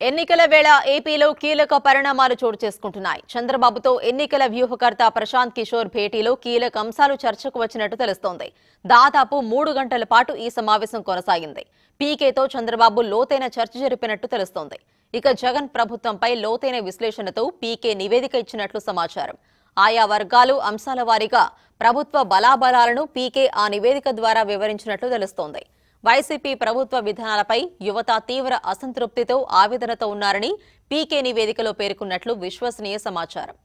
ఎన్నికల వేళ ఏపీలో కీలక పరిణామాలు చోటు చేసుకుంటున్నాయి. చంద్రబాబుతో ఎన్నికల వ్యూహకర్త ప్రశాంత్ కిషోర్ భేటీలో కీలక అంశాలు చర్చకు వచ్చినట్టు తెలుస్తోంది. దాదాపు మూడు గంటల పాటు ఈ సమావేశం కొనసాగింది. పీకేతో చంద్రబాబు లోతైన చర్చ జరిపినట్టు తెలుస్తోంది. ఇక జగన్ ప్రభుత్వంపై లోతైన విశ్లేషణతో పీకే నివేదిక ఇచ్చినట్లు సమాచారం. ఆయా వర్గాలు అంశాల వారీగా ప్రభుత్వ బలాబలాలను పీకే ఆ నివేదిక ద్వారా వివరించినట్లు తెలుస్తోంది. వైసీపీ ప్రభుత్వ విధానాలపై యువత తీవ్ర అసంతృప్తితో ఆవేదనతో ఉన్నారని పీకే నివేదికలో పేర్కొన్నట్లు విశ్వసనీయ సమాచారం.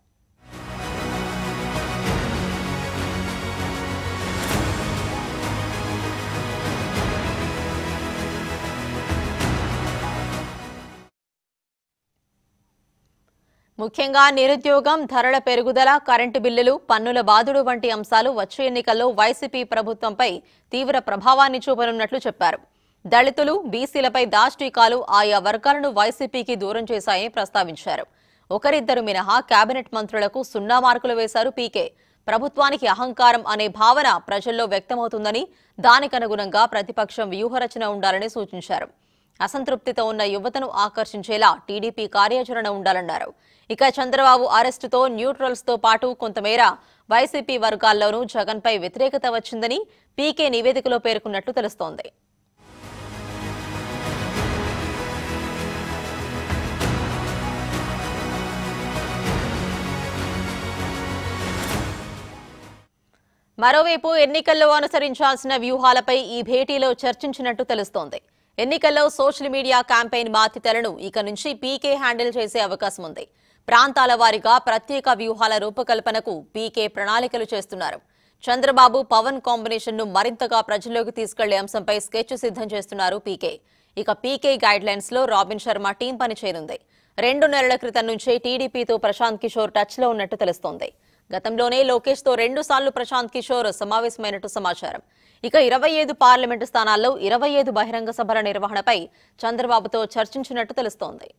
ముఖ్యంగా నిరుద్యోగం ధరల పెరుగుదల కరెంటు బిల్లులు పన్నుల బాదుడు వంటి అంశాలు వచ్చే ఎన్నికల్లో వైసీపీ ప్రభుత్వంపై తీవ్ర ప్రభావాన్ని చూపనున్నట్లు చెప్పారు. దళితులు బీసీలపై దాష్టీకాలు ఆయా వర్గాలను వైసీపీకి దూరం చేశాయని ప్రస్తావించారు. ఒకరిద్దరు మినహా కేబినెట్ మంత్రులకు సున్నా మార్కులు వేశారు పీకే. ప్రభుత్వానికి అహంకారం అనే భావన ప్రజల్లో వ్యక్తమవుతుందని దానికనుగుణంగా ప్రతిపక్షం వ్యూహరచన ఉండాలని సూచించారు. అసంతృప్తితో ఉన్న యువతను ఆకర్షించేలా టీడీపీ కార్యాచరణ ఉండాలన్నారు. ఇక చంద్రబాబు అరెస్టుతో న్యూట్రల్స్తో పాటు కొంతమేర వైసీపీ వర్గాల్లోనూ జగన్పై వ్యతిరేకత వచ్చిందని పీకే నివేదికలో పేర్కొన్నట్లు తెలుస్తోంది. మరోవైపు ఎన్నికల్లో అనుసరించాల్సిన వ్యూహాలపై ఈ భేటీలో చర్చించినట్టు తెలుస్తోంది. ఎన్నికల్లో సోషల్ మీడియా క్యాంపెయిన్ బాధ్యతలను ఇక నుంచి పీకే హ్యాండిల్ చేసే అవకాశం ఉంది. ప్రాంతాల వారీగా ప్రత్యేక వ్యూహాల రూపకల్పనకు పీకే ప్రణాళికలు చేస్తున్నారు. చంద్రబాబు పవన్ కాంబినేషన్ను మరింతగా ప్రజల్లోకి తీసుకెళ్ళే అంశంపై స్కెచ్ సిద్ధం చేస్తున్నారు పీకే. ఇక పీకే గైడ్ లైన్స్లో రాబిన్ శర్మ టీం పనిచేయనుంది. రెండు నెలల క్రితం నుంచే టీడీపీతో ప్రశాంత్ కిషోర్ టచ్లో ఉన్నట్టు తెలుస్తోంది. గతంలోనే లోకేష్తో రెండు సార్లు ప్రశాంత్ కిషోర్ సమావేశమైనట్టు సమాచారం. ఇక ఇరవై ఐదు పార్లమెంటు స్థానాల్లో ఇరవై ఐదు బహిరంగ సభల నిర్వహణపై చంద్రబాబుతో చర్చించినట్టు తెలుస్తోంది.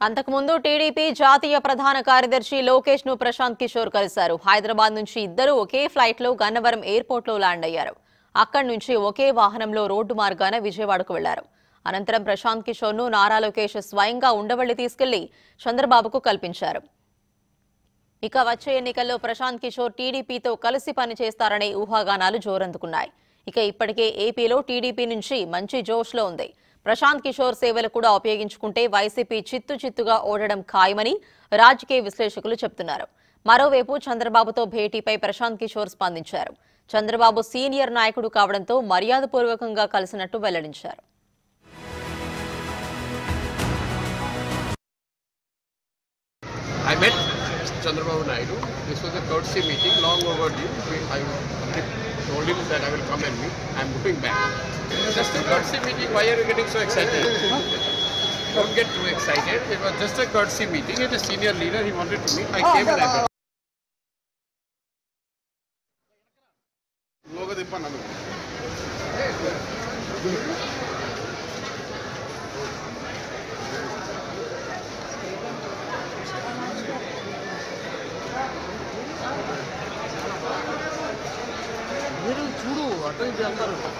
అంతకుముందు టీడీపీ జాతీయ ప్రధాన కార్యదర్శి లోకేష్ను ప్రశాంత్ కిషోర్ కలిశారు. హైదరాబాద్ నుంచి ఇద్దరు ఒకే ఫ్లైట్లో గన్నవరం ఎయిర్పోర్ట్లో ల్యాండ్ అయ్యారు. అక్కడి నుంచి ఒకే వాహనంలో రోడ్డు మార్గాన విజయవాడకు వెళ్ళారు. అనంతరం ప్రశాంత్ కిషోర్ను నారా లోకేష్ స్వయంగా ఉండవల్లి తీసుకెళ్ళి చంద్రబాబుకు కల్పించారు. ఇక వచ్చే ఎన్నికల్లో ప్రశాంత్ కిషోర్ టీడీపీతో కలిసి పనిచేస్తారనే ఊహాగానాలు జోరందుకున్నాయి. ఇక ఇప్పటికే ఏపీలో టీడీపీ నుంచి మంచి జోష్లో ఉంది. ప్రశాంత్ కిషోర్ సేవలు కూడా ఉపయోగించుకుంటే వైసీపీ చిత్తు చిత్తుగా ఓడడం ఖాయమని రాజకీయ విశ్లేషకులు చెబుతున్నారు మరోవైపు చంద్రబాబుతో భేటీపై ప్రశాంత్ కిషోర్ స్పందించారు. చంద్రబాబు సీనియర్ నాయకుడు కావడంతో మర్యాదపూర్వకంగా కలిసినట్టు వెల్లడించారు I met Chandrababu Naidu. This was a courtesy meeting, long overdue. I told him that I will come and meet. I'm going back. Just a courtesy meeting. Why are you getting so excited? Don't get too excited. It was just a courtesy meeting. He's a senior leader. He wanted to meet. I came and I met. 저거 대판 얘를 주로 왔다 갔다 하는 거.